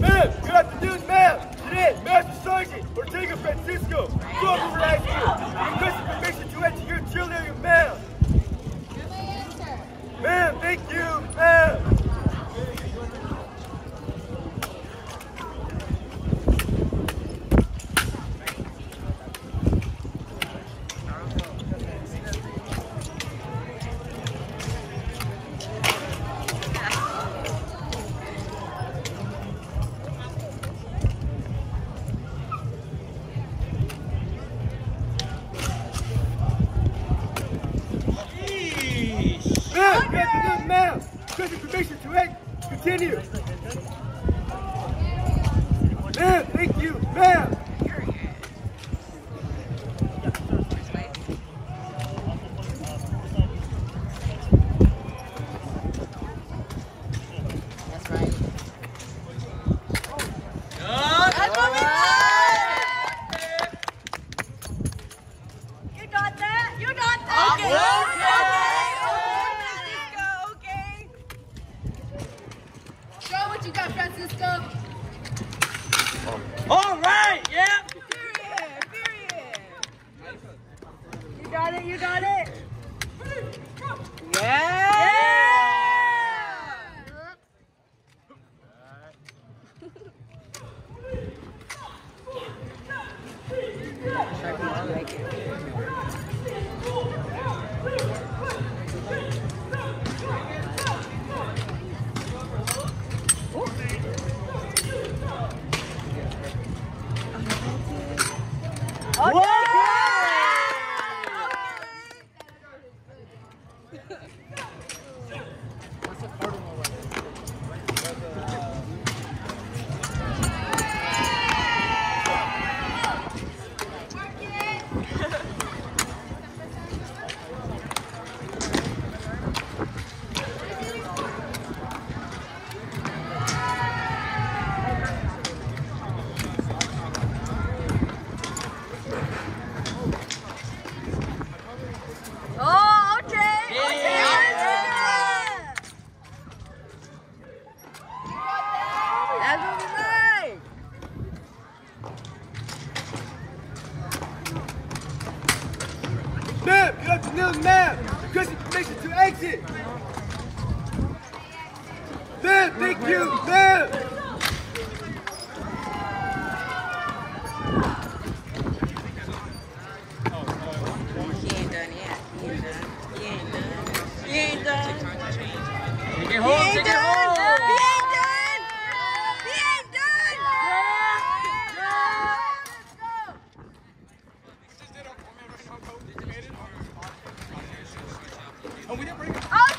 Ma'am, good afternoon, ma'am. Today, Master Sergeant Ortega Francisco, Relax you. Requesting afternoon, ma'am. Requesting permission to ex- continue. Ma'am, thank you, ma'am. That's you got, Francisco. All right, yeah. Period. Period. You got it. You got it. Oh, That's what we like. Ma'am, good afternoon, ma'am. Requesting permission to exit. Ma'am, thank you, ma'am. He ain't done yet. Okay.